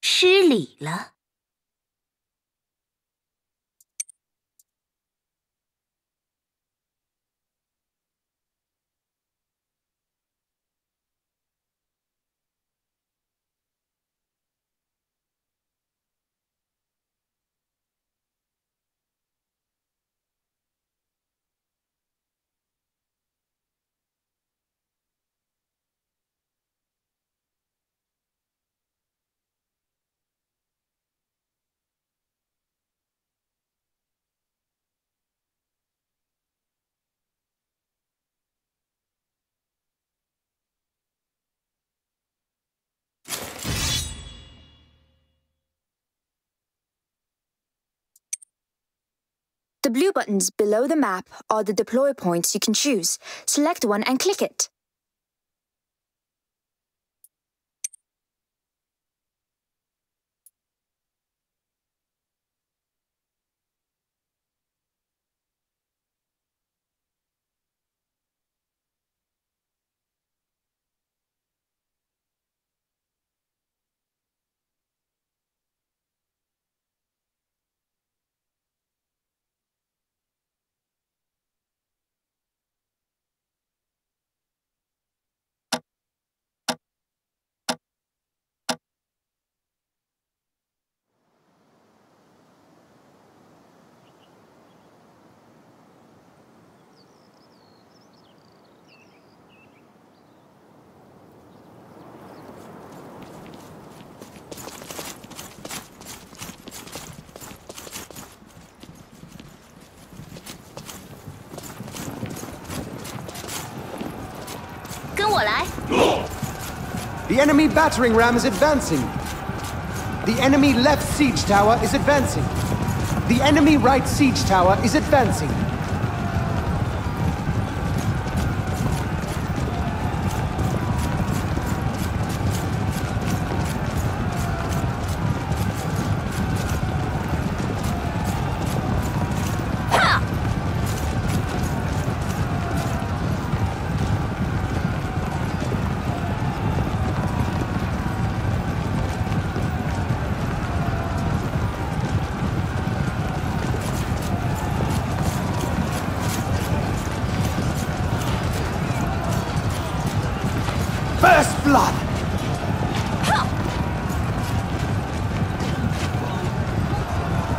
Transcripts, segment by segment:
失礼了。The blue buttons below the map are the deploy points you can choose. Select one and click it. The enemy battering ram is advancing. The enemy left siege tower is advancing. The enemy right siege tower is advancing. Blood!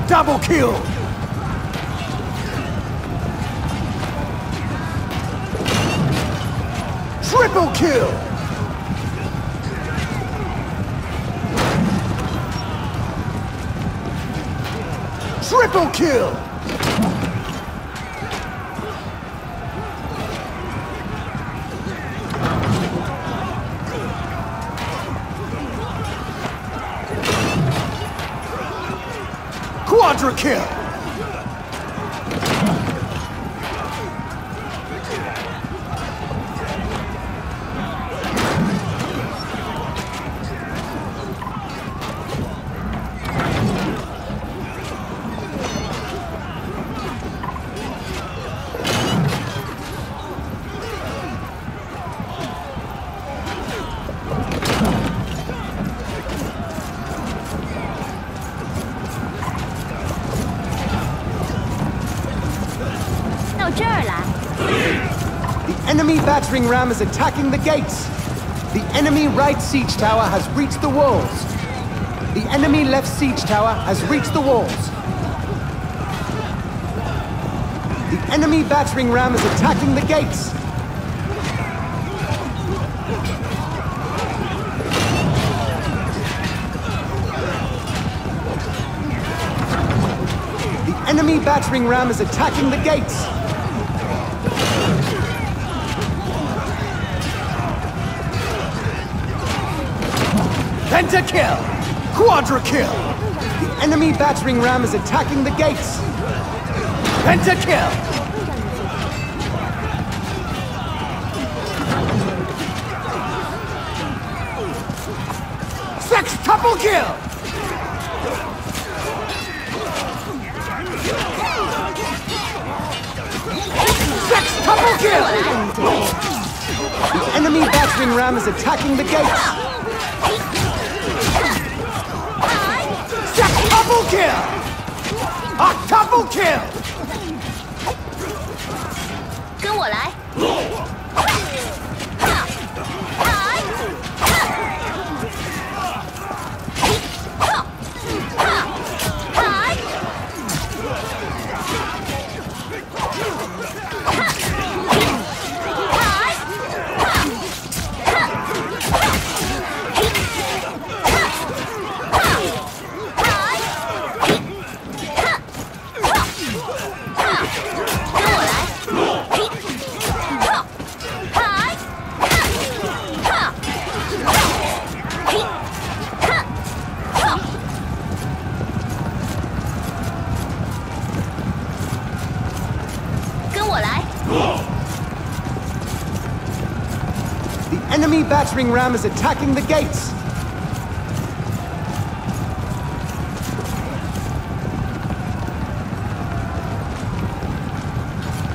Double kill! Triple kill! Triple kill! Quadra enemy battering ram is attacking the gates. The enemy right siege tower has reached the walls. The enemy left siege tower has reached the walls. The enemy battering ram is attacking the gates. The enemy battering ram is attacking the gates. Pentakill! Quadra kill! The enemy battering ram is attacking the gates. Pentakill! Sextuple kill! Sextuple kill! The enemy battering ram is attacking the gates. Double kill! 啊，Double kill! 跟我来。Battering ram is attacking the gates!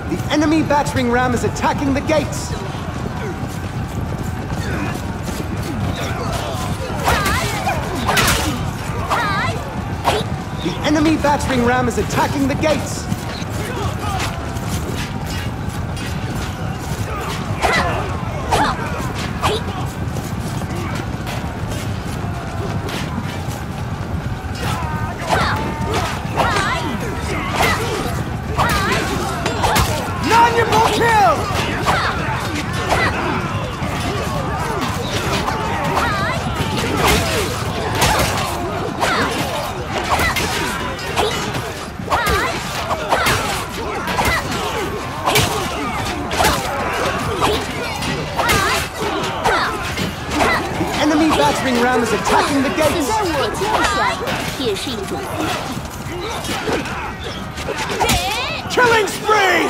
The enemy battering ram is attacking the gates! The enemy battering ram is attacking the gates! ram is attacking the 死 gates! 在我剑下也是一种。 Killing spree!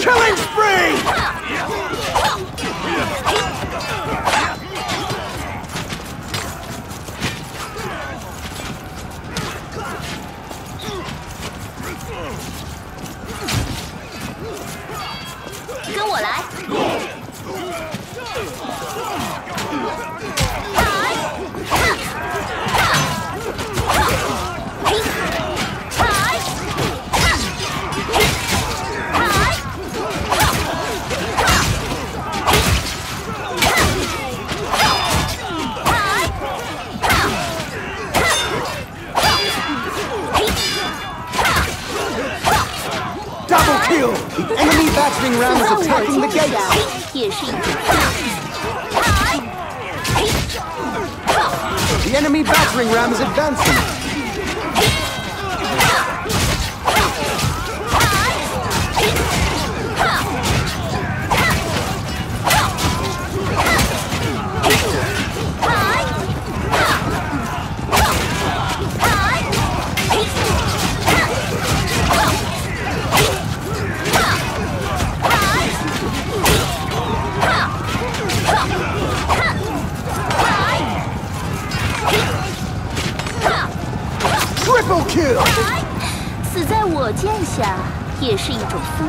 Killing spree! “ Enemy battering ram is advancing! 下也是一种风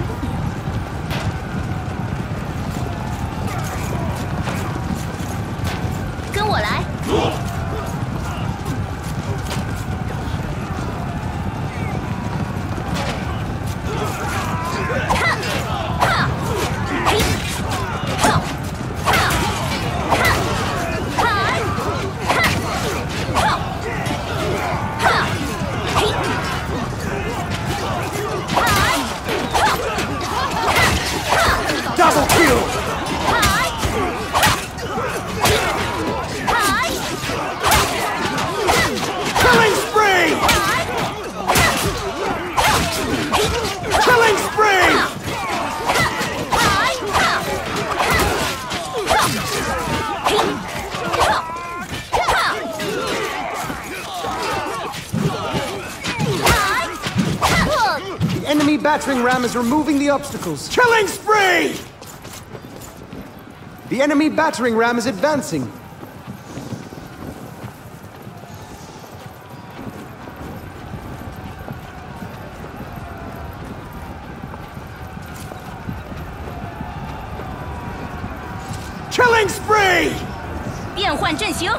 enemy battering ram is removing the obstacles. Killing spree! The enemy battering ram is advancing. Killing spree! 变换阵型。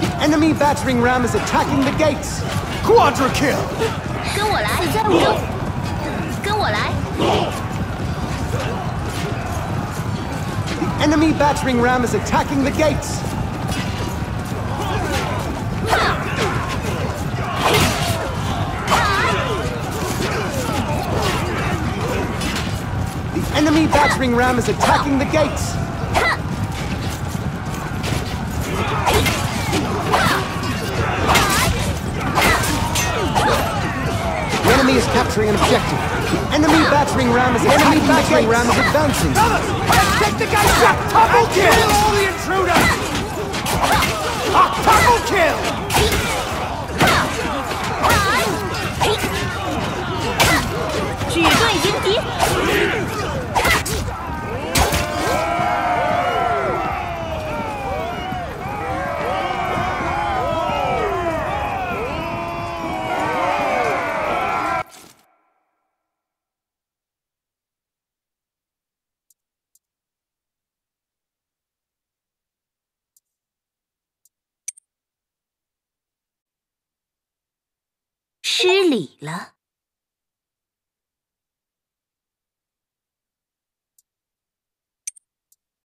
The enemy battering ram is attacking the gates. Quadra kill. 跟我来。死在我。跟我来。The enemy battering ram is attacking the gates. enemy battering ram is attacking the gates. Enemy is capturing an objective. Enemy battering ram is enemy battering ram is advancing. take the guys back! Double kill all the intruders! A double kill! 失礼了。